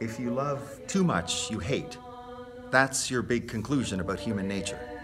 If you love too much, you hate. That's your big conclusion about human nature.